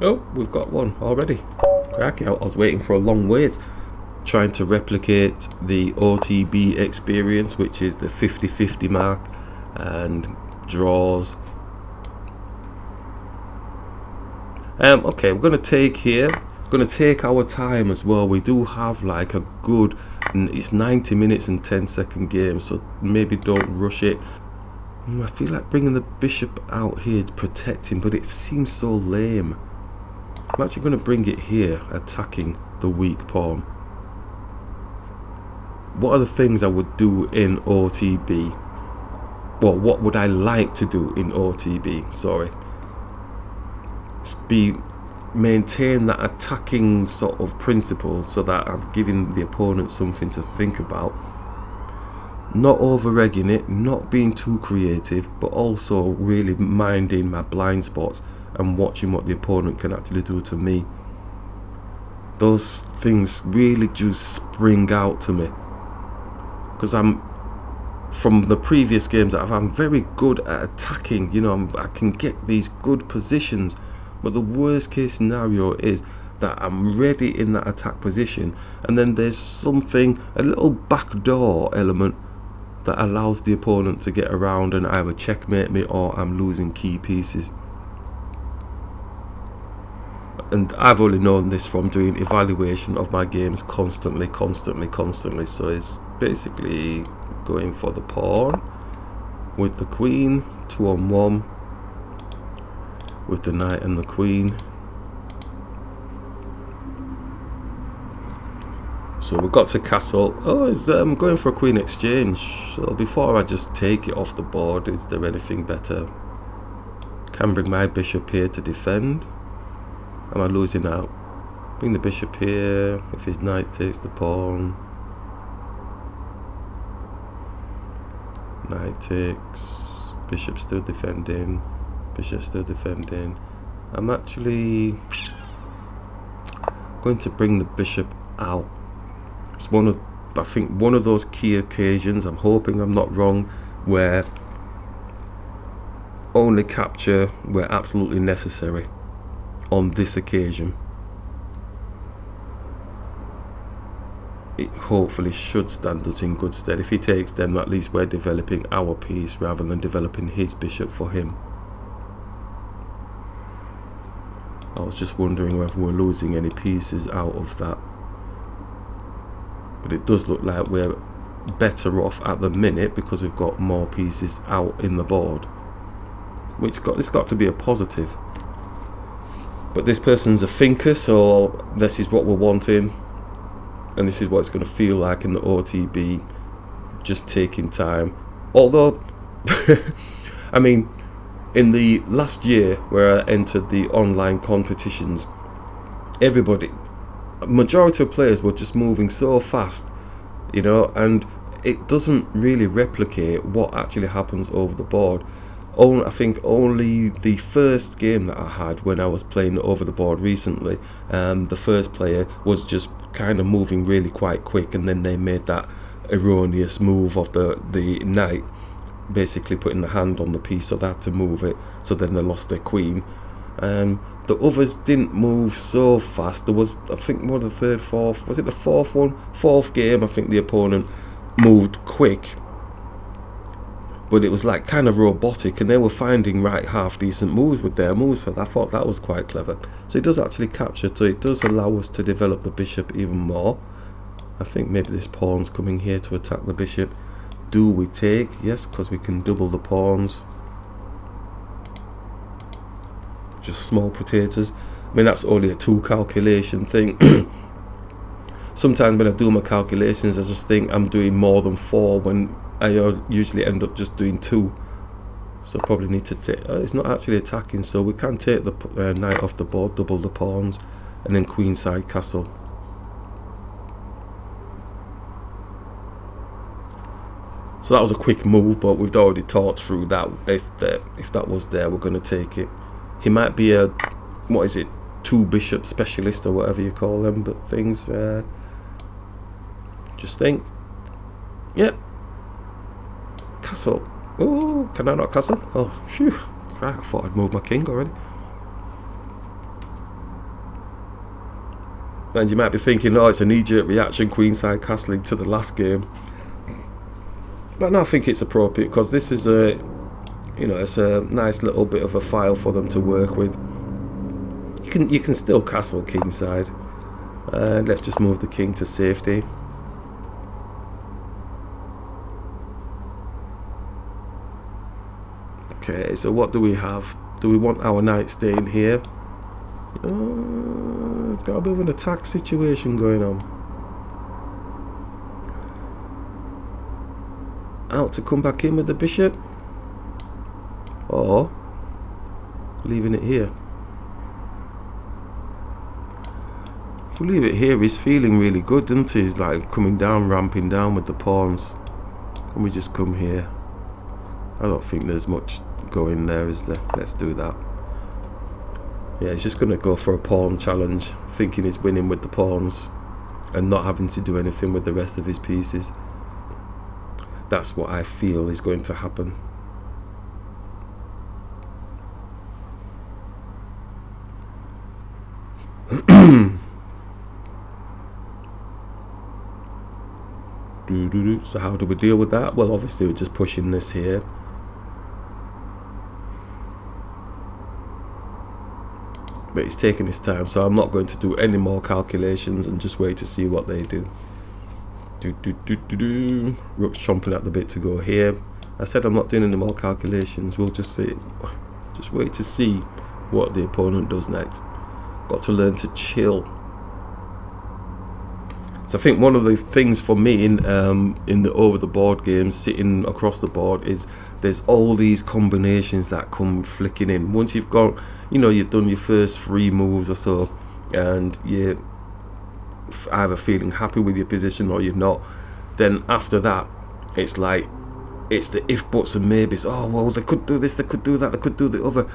Oh, we've got one already. Cracky, I was waiting for a long wait. Trying to replicate the OTB experience, which is the 50-50 mark and draws. Um, okay, we're going to take here. We're going to take our time as well. We do have like a good, it's 90 minutes and 10 second game, so maybe don't rush it. Mm, I feel like bringing the bishop out here to protect him, but it seems so lame. I'm actually going to bring it here, attacking the weak pawn. What are the things I would do in OTB? Well, what would I like to do in OTB? Sorry. Be maintain that attacking sort of principle so that I'm giving the opponent something to think about. Not over-egging it, not being too creative, but also really minding my blind spots and watching what the opponent can actually do to me. Those things really just spring out to me. Because I'm, from the previous games I've, I'm very good at attacking. You know, I'm, I can get these good positions. But the worst case scenario is that I'm ready in that attack position and then there's something, a little backdoor element that allows the opponent to get around and either checkmate me or I'm losing key pieces and I've only known this from doing evaluation of my games constantly constantly constantly. So it's basically going for the pawn with the queen two on one with the knight and the queen. So we've got to castle. Oh is um, going for a queen exchange. So before I just take it off the board is there anything better? Can bring my bishop here to defend Am I losing out? Bring the bishop here. If his knight takes the pawn. Knight takes. Bishop still defending. Bishop still defending. I'm actually going to bring the bishop out. It's one of I think one of those key occasions, I'm hoping I'm not wrong, where only capture where absolutely necessary on this occasion. It hopefully should stand us in good stead. If he takes them, at least we're developing our piece rather than developing his bishop for him. I was just wondering whether we're losing any pieces out of that. But it does look like we're better off at the minute because we've got more pieces out in the board. Which got it's got to be a positive but this person's a thinker so this is what we're wanting. And this is what it's going to feel like in the OTB just taking time. Although I mean in the last year where I entered the online competitions everybody majority of players were just moving so fast you know and it doesn't really replicate what actually happens over the board only, I think only the first game that I had when I was playing over the board recently, um, the first player was just kind of moving really quite quick, and then they made that erroneous move of the the knight, basically putting the hand on the piece, so they had to move it. So then they lost their queen. Um, the others didn't move so fast. There was, I think, more the third, fourth. Was it the fourth one? Fourth game. I think the opponent moved quick but it was like kind of robotic and they were finding right half decent moves with their moves so I thought that was quite clever. So it does actually capture so it does allow us to develop the bishop even more. I think maybe this pawn's coming here to attack the bishop. Do we take? Yes because we can double the pawns. Just small potatoes. I mean that's only a two calculation thing. Sometimes when I do my calculations I just think I'm doing more than four when I usually end up just doing two. So probably need to take uh, it's not actually attacking so we can take the uh, knight off the board double the pawns and then queenside castle. So that was a quick move but we've already talked through that if the, if that was there we're going to take it. He might be a what is it two bishop specialist or whatever you call them but things uh, just think. Yep castle. Oh, can I not castle? Oh, phew. Right, I thought I'd moved my king already. And you might be thinking, oh, it's an knee-jerk reaction, queenside castling to the last game. But no, I think it's appropriate because this is a, you know, it's a nice little bit of a file for them to work with. You can you can still castle kingside. Uh, let's just move the king to safety. Okay, so what do we have? Do we want our knight staying here? Uh, it's got a bit of an attack situation going on. Out to come back in with the bishop? Or leaving it here? If we leave it here, he's feeling really good, doesn't he? He's like coming down, ramping down with the pawns. Can we just come here? I don't think there's much going there, is there? Let's do that. Yeah, he's just going to go for a pawn challenge, thinking he's winning with the pawns and not having to do anything with the rest of his pieces. That's what I feel is going to happen. so how do we deal with that? Well, obviously we're just pushing this here. But it's taking its time so I'm not going to do any more calculations and just wait to see what they do. Do do do do do. Rook's chomping at the bit to go here. I said I'm not doing any more calculations. We'll just see. Just wait to see what the opponent does next. Got to learn to chill. So I think one of the things for me in um, in the over the board games, sitting across the board, is there's all these combinations that come flicking in. Once you've got you know you've done your first three moves or so and you're either feeling happy with your position or you're not then after that it's like it's the if buts and maybes oh well they could do this they could do that they could do the other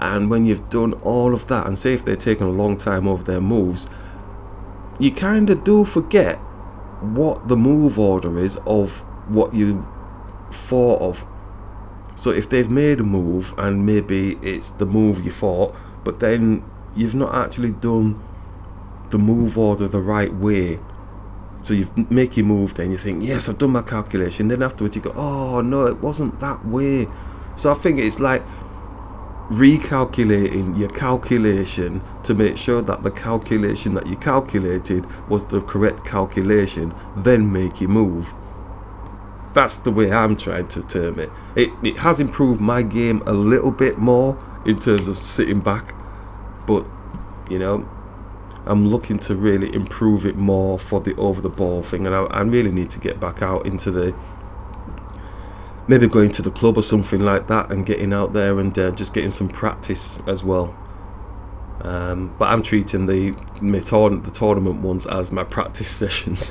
and when you've done all of that and say if they're taking a long time over their moves you kind of do forget what the move order is of what you thought of so if they've made a move and maybe it's the move you thought, but then you've not actually done the move order the right way. So you make your move, then you think, yes, I've done my calculation. Then afterwards you go, oh no, it wasn't that way. So I think it's like recalculating your calculation to make sure that the calculation that you calculated was the correct calculation, then make your move that's the way I'm trying to term it. It it has improved my game a little bit more in terms of sitting back, but you know, I'm looking to really improve it more for the over the ball thing, and I, I really need to get back out into the maybe going to the club or something like that and getting out there and uh, just getting some practice as well. Um, but I'm treating the the tournament ones as my practice sessions.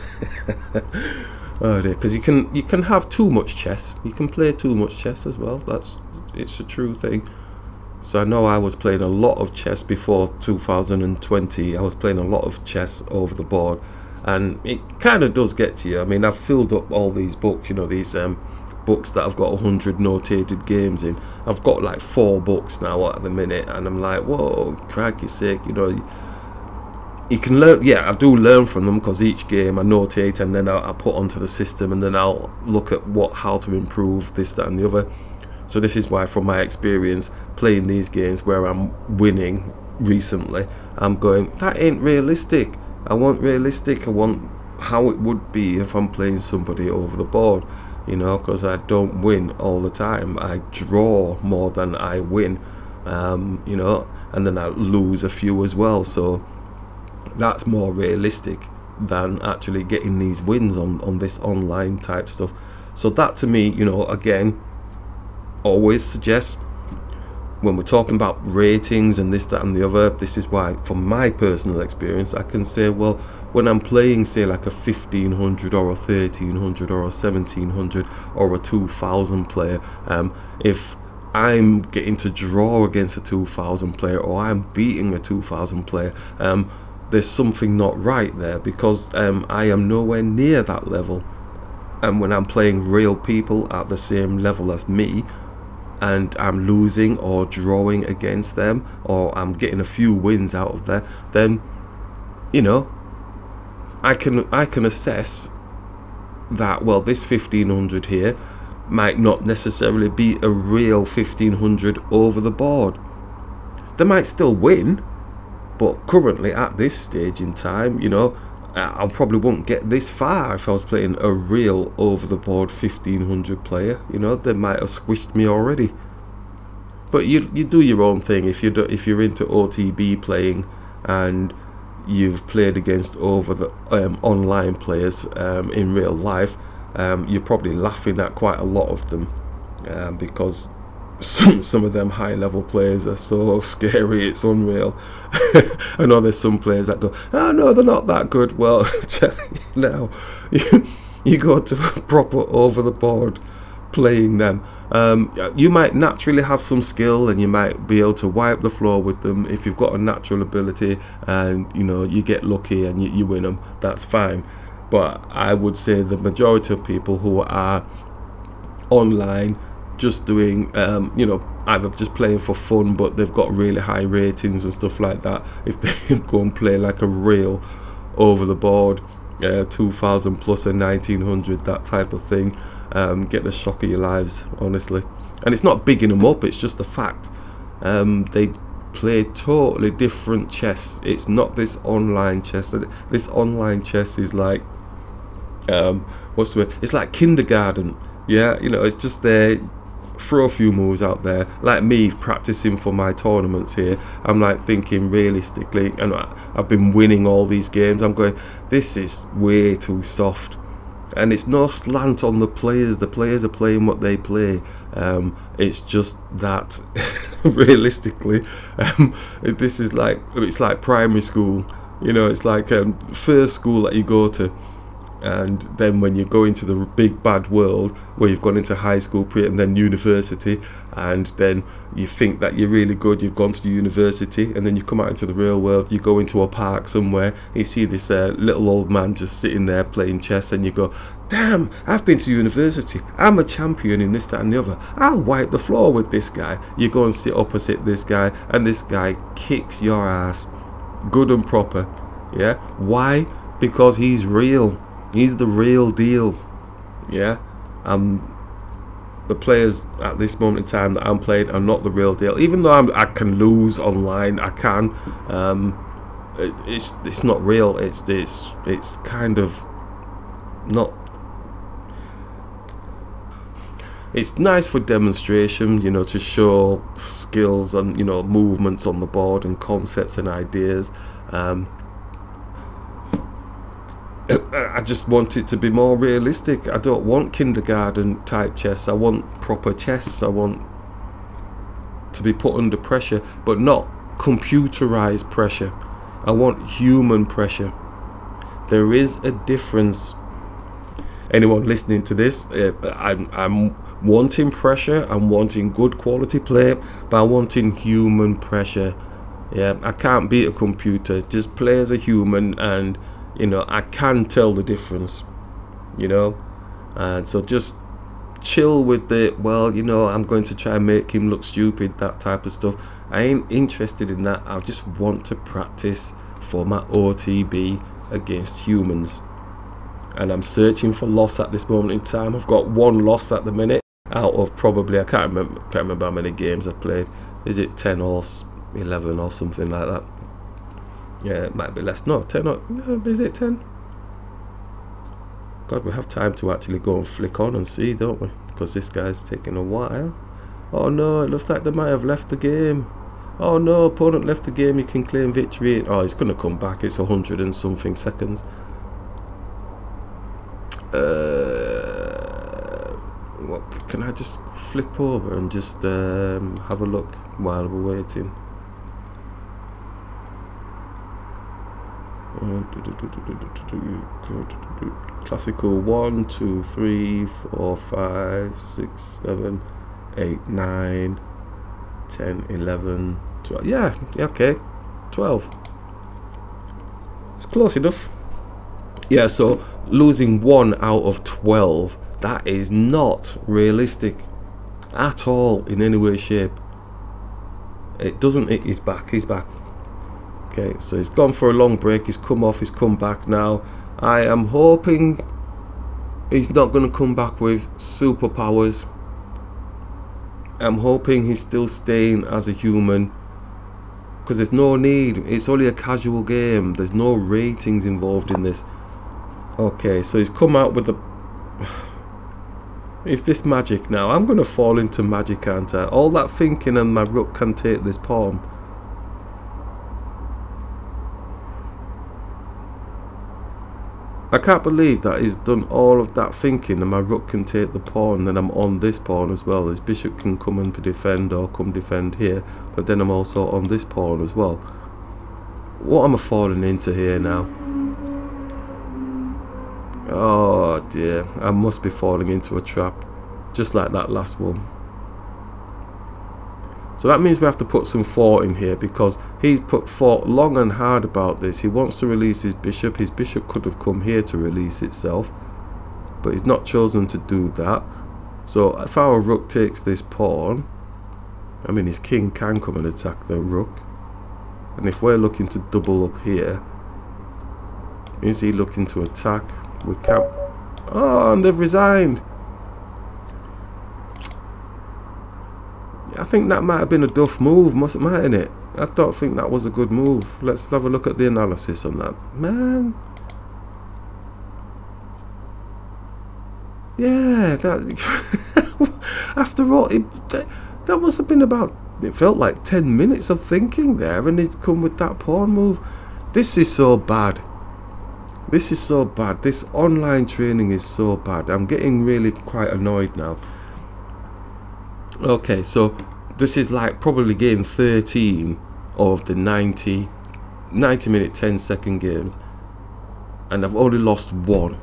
Oh dear, because you can you can have too much chess. You can play too much chess as well. That's it's a true thing. So I know I was playing a lot of chess before 2020. I was playing a lot of chess over the board, and it kind of does get to you. I mean, I've filled up all these books. You know, these um, books that I've got 100 notated games in. I've got like four books now at the minute, and I'm like, whoa, crikey's sake, you know you can learn yeah I do learn from them because each game I notate and then I, I, put onto the system and then I'll look at what how to improve this that and the other. So this is why from my experience playing these games where I'm winning recently I'm going that ain't realistic. I want realistic. I want how it would be if I'm playing somebody over the board you know because I don't win all the time. I draw more than I win. Um, you know and then I lose a few as well. So that's more realistic than actually getting these wins on on this online type stuff. So that to me you know again always suggests when we're talking about ratings and this that and the other this is why from my personal experience I can say well when I'm playing say like a 1500 or a 1300 or a 1700 or a 2000 player um, if I'm getting to draw against a 2000 player or I'm beating a 2000 player um, there's something not right there because um, I am nowhere near that level. And when I'm playing real people at the same level as me, and I'm losing or drawing against them, or I'm getting a few wins out of there, then you know, I can I can assess that well this 1500 here might not necessarily be a real 1500 over the board. They might still win, but currently at this stage in time, you know, I probably won't get this far if I was playing a real over the board 1500 player. You know, they might have squished me already. But you you do your own thing if you do, if you're into OTB playing and you've played against over the um, online players um, in real life, um, you're probably laughing at quite a lot of them um, because some some of them high level players are so scary it's unreal. I know there's some players that go oh no they're not that good. Well now you, you go to proper over the board playing them. Um, you might naturally have some skill and you might be able to wipe the floor with them. If you've got a natural ability and you know you get lucky and you, you win them that's fine. But I would say the majority of people who are online just doing um, you know either just playing for fun but they've got really high ratings and stuff like that. If they go and play like a real over the board uh, 2000 plus and 1900 that type of thing um, get the shock of your lives honestly. And it's not bigging them up it's just the fact. Um, they play totally different chess. It's not this online chess. This online chess is like um, what's the word? It's like kindergarten. Yeah you know it's just there throw a few moves out there like me practicing for my tournaments here i'm like thinking realistically and i've been winning all these games i'm going this is way too soft. And it's no slant on the players the players are playing what they play um, it's just that realistically um, this is like it's like primary school you know it's like um, first school that you go to and then when you go into the big bad world where you've gone into high school pre and then university and then you think that you're really good you've gone to the university and then you come out into the real world you go into a park somewhere you see this uh, little old man just sitting there playing chess and you go damn i've been to university. I'm a champion in this that and the other. I'll wipe the floor with this guy. You go and sit opposite this guy and this guy kicks your ass good and proper yeah? Why? Because he's real He's the real deal. Yeah. Um, the players at this moment in time that I'm playing are not the real deal. Even though I'm, i can lose online, I can. Um, it, it's it's not real. It's it's it's kind of not. It's nice for demonstration, you know, to show skills and you know movements on the board and concepts and ideas. Um, I just want it to be more realistic. I don't want kindergarten type chess. I want proper chess. I want to be put under pressure, but not computerized pressure. I want human pressure. There is a difference. Anyone listening to this, uh, I'm, I'm wanting pressure. I'm wanting good quality play, but I'm wanting human pressure. Yeah, I can't beat a computer. Just play as a human and you know I can tell the difference you know? And so just chill with it well you know I'm going to try and make him look stupid that type of stuff. I ain't interested in that. I just want to practice for my OTB against humans. And I'm searching for loss at this moment in time. I've got one loss at the minute out of probably I can't remember can't remember how many games I've played. Is it 10 or 11 or something like that yeah, it might be less. No, 10 or, no, is it 10? God, we have time to actually go and flick on and see, don't we? Because this guy's taking a while. Oh no, it looks like they might have left the game. Oh no, opponent left the game, you can claim victory. Oh, he's going to come back, it's a hundred and something seconds. Uh, what, can I just flip over and just um, have a look while we're waiting? Classical one two three four five six seven eight nine ten eleven twelve. Yeah okay. 12 it's close enough. Yeah so losing one out of 12 that is not realistic at all in any way shape. It doesn't it is back he's back Okay, so he's gone for a long break. He's come off. He's come back now. I am hoping he's not going to come back with superpowers. I'm hoping he's still staying as a human because there's no need. It's only a casual game. There's no ratings involved in this. Okay, so he's come out with the. Is this magic now? I'm going to fall into magic, aren't I? All that thinking and my rook can take this pawn. I can't believe that he's done all of that thinking and my rook can take the pawn and I'm on this pawn as well. His bishop can come and defend or come defend here but then I'm also on this pawn as well. What am I falling into here now? Oh dear, I must be falling into a trap just like that last one. So that means we have to put some thought in here because he's put thought long and hard about this. He wants to release his bishop. His bishop could have come here to release itself. But he's not chosen to do that. So if our rook takes this pawn, I mean his king can come and attack the rook. And if we're looking to double up here, is he looking to attack? We can't. Oh, and they've resigned. I think that might have been a duff move, mightn't it? I don't think that was a good move. Let's have a look at the analysis on that. Man. Yeah, that after all, it, that, that must have been about, it felt like 10 minutes of thinking there and he'd come with that pawn move. This is so bad. This is so bad. This online training is so bad. I'm getting really quite annoyed now okay so this is like probably game 13 of the 90 90 minute 10 second games and I've only lost one.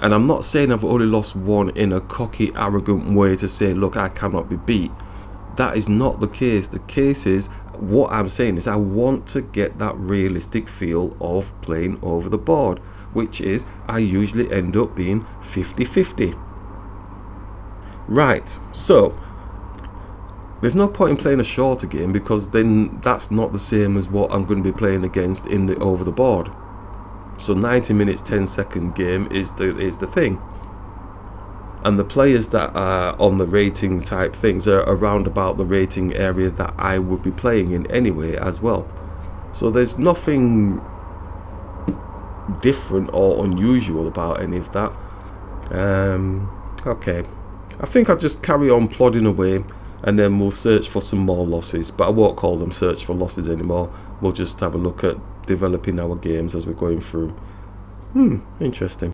And I'm not saying I've only lost one in a cocky arrogant way to say look I cannot be beat. That is not the case. The case is what I'm saying is I want to get that realistic feel of playing over the board which is I usually end up being 50-50 Right, so there's no point in playing a shorter game because then that's not the same as what I'm going to be playing against in the over the board. So 90 minutes 10 second game is the is the thing. And the players that are on the rating type things are around about the rating area that I would be playing in anyway as well. So there's nothing different or unusual about any of that. Um, okay. I think I'll just carry on plodding away and then we'll search for some more losses but I won't call them search for losses anymore. We'll just have a look at developing our games as we're going through. Hmm interesting